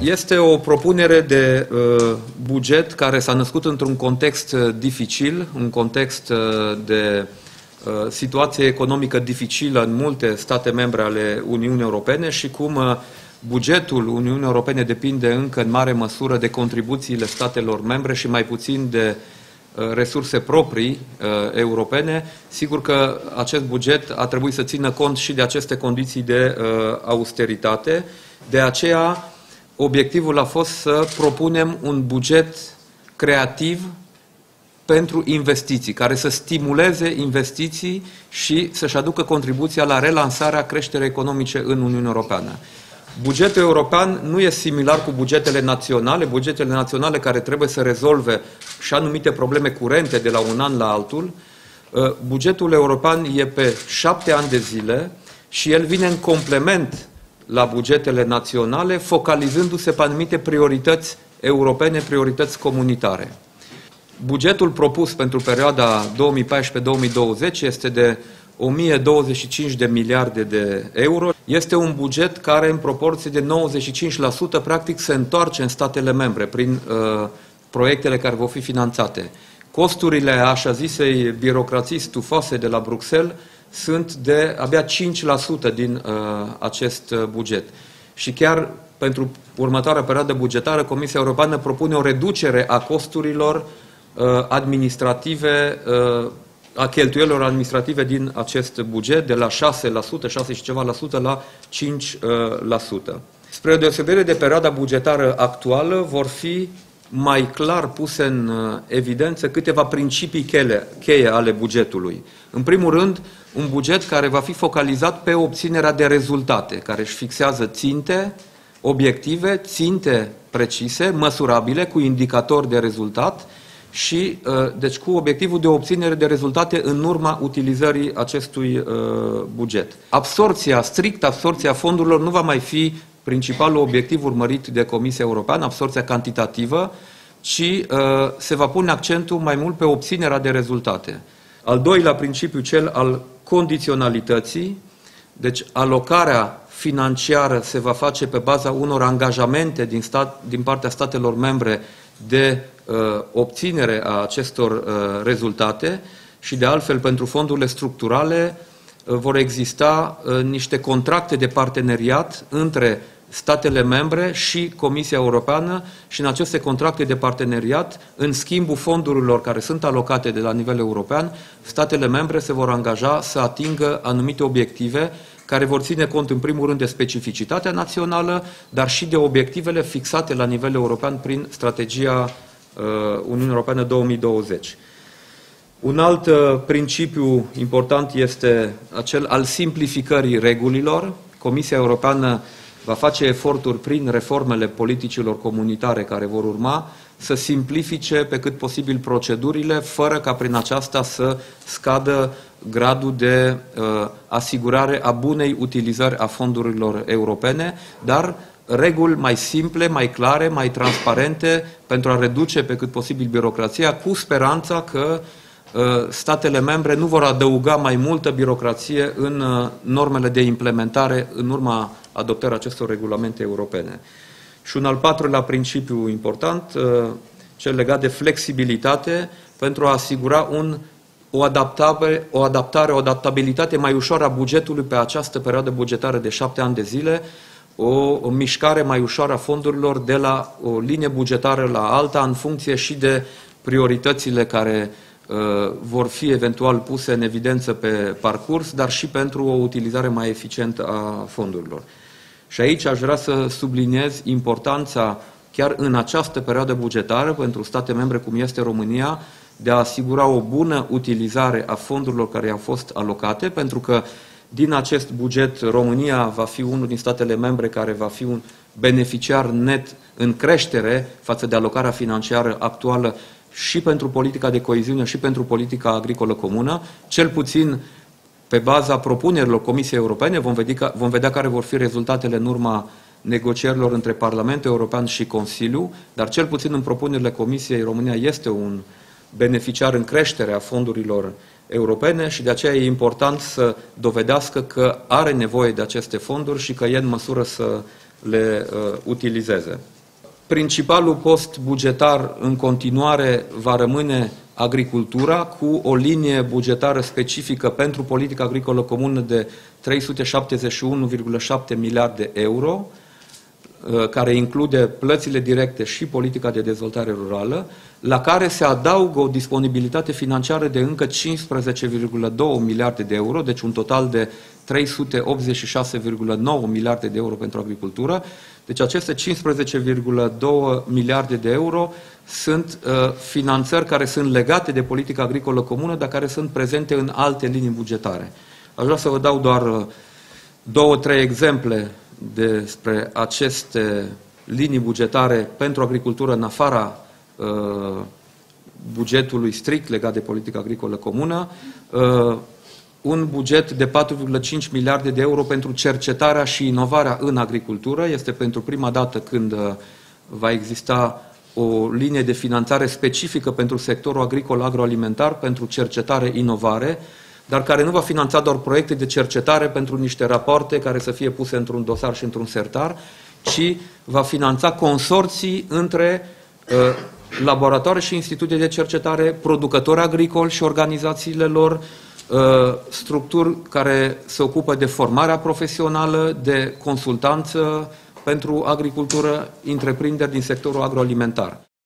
Este o propunere de uh, buget care s-a născut într-un context uh, dificil, un context uh, de uh, situație economică dificilă în multe state membre ale Uniunii Europene și cum uh, bugetul Uniunii Europene depinde încă în mare măsură de contribuțiile statelor membre și mai puțin de uh, resurse proprii uh, europene. Sigur că acest buget a trebuit să țină cont și de aceste condiții de uh, austeritate. De aceea, obiectivul a fost să propunem un buget creativ pentru investiții, care să stimuleze investiții și să-și aducă contribuția la relansarea creșterii economice în Uniunea Europeană. Bugetul european nu e similar cu bugetele naționale, bugetele naționale care trebuie să rezolve și anumite probleme curente de la un an la altul. Uh, bugetul european e pe șapte ani de zile și el vine în complement la bugetele naționale, focalizându-se pe anumite priorități europene, priorități comunitare. Bugetul propus pentru perioada 2014-2020 este de 1025 de miliarde de euro. Este un buget care în proporție de 95% practic se întoarce în statele membre prin uh, proiectele care vor fi finanțate. Costurile așa zisei birocrații stufoase de la Bruxelles sunt de abia 5% din uh, acest uh, buget. Și chiar pentru următoarea perioadă bugetară, Comisia Europeană propune o reducere a costurilor uh, administrative, uh, a cheltuielor administrative din acest buget, de la 6%, 6 și ceva la sută, la 5%. Spre deosebire de perioada bugetară actuală, vor fi mai clar puse în uh, evidență câteva principii cheie, cheie ale bugetului. În primul rând, un buget care va fi focalizat pe obținerea de rezultate, care își fixează ținte, obiective, ținte precise, măsurabile, cu indicatori de rezultat și, uh, deci, cu obiectivul de obținere de rezultate în urma utilizării acestui uh, buget. Absorția, strict absorția fondurilor nu va mai fi principalul obiectiv urmărit de Comisia Europeană, absorția cantitativă, ci uh, se va pune accentul mai mult pe obținerea de rezultate. Al doilea principiu, cel al condiționalității, deci alocarea financiară se va face pe baza unor angajamente din, stat, din partea statelor membre de uh, obținere a acestor uh, rezultate și de altfel pentru fondurile structurale uh, vor exista uh, niște contracte de parteneriat între statele membre și Comisia Europeană și în aceste contracte de parteneriat, în schimbul fondurilor care sunt alocate de la nivel european, statele membre se vor angaja să atingă anumite obiective care vor ține cont în primul rând de specificitatea națională, dar și de obiectivele fixate la nivel european prin strategia uh, Uniunii Europeană 2020. Un alt uh, principiu important este acel al simplificării regulilor. Comisia Europeană va face eforturi prin reformele politicilor comunitare care vor urma să simplifice pe cât posibil procedurile, fără ca prin aceasta să scadă gradul de uh, asigurare a bunei utilizări a fondurilor europene, dar reguli mai simple, mai clare, mai transparente pentru a reduce pe cât posibil birocrația, cu speranța că uh, statele membre nu vor adăuga mai multă birocrație în uh, normele de implementare în urma adoptarea acestor regulamente europene. Și un al patrulea principiu important, uh, cel legat de flexibilitate, pentru a asigura un, o, adaptare, o adaptare, o adaptabilitate mai ușoară a bugetului pe această perioadă bugetară de șapte ani de zile, o, o mișcare mai ușoară a fondurilor de la o linie bugetară la alta, în funcție și de prioritățile care uh, vor fi eventual puse în evidență pe parcurs, dar și pentru o utilizare mai eficientă a fondurilor. Și aici aș vrea să subliniez importanța chiar în această perioadă bugetară pentru state membre cum este România de a asigura o bună utilizare a fondurilor care au fost alocate, pentru că din acest buget România va fi unul din statele membre care va fi un beneficiar net în creștere față de alocarea financiară actuală și pentru politica de coeziune și pentru politica agricolă comună, cel puțin pe baza propunerilor Comisiei Europene, vom vedea, vom vedea care vor fi rezultatele în urma negocierilor între Parlamentul European și Consiliu, dar cel puțin în propunerile Comisiei România este un beneficiar în creștere a fondurilor europene și de aceea e important să dovedească că are nevoie de aceste fonduri și că e în măsură să le utilizeze. Principalul post bugetar în continuare va rămâne agricultura, cu o linie bugetară specifică pentru politica agricolă comună de 371,7 miliarde euro, uh, care include plățile directe și politica de dezvoltare rurală, la care se adaugă o disponibilitate financiară de încă 15,2 miliarde de euro, deci un total de 386,9 miliarde de euro pentru agricultură. Deci aceste 15,2 miliarde de euro sunt uh, finanțări care sunt legate de politica agricolă comună, dar care sunt prezente în alte linii bugetare. Aș vrea să vă dau doar uh, două, trei exemple despre aceste linii bugetare pentru agricultură în afara uh, bugetului strict legat de politica agricolă comună. Uh, un buget de 4,5 miliarde de euro pentru cercetarea și inovarea în agricultură. Este pentru prima dată când uh, va exista o linie de finanțare specifică pentru sectorul agricol agroalimentar, pentru cercetare-inovare, dar care nu va finanța doar proiecte de cercetare pentru niște rapoarte care să fie puse într-un dosar și într-un sertar, ci va finanța consorții între uh, laboratoare și institute de cercetare, producători agricoli și organizațiile lor, Uh, structuri care se ocupă de formarea profesională, de consultanță pentru agricultură, întreprinderi din sectorul agroalimentar.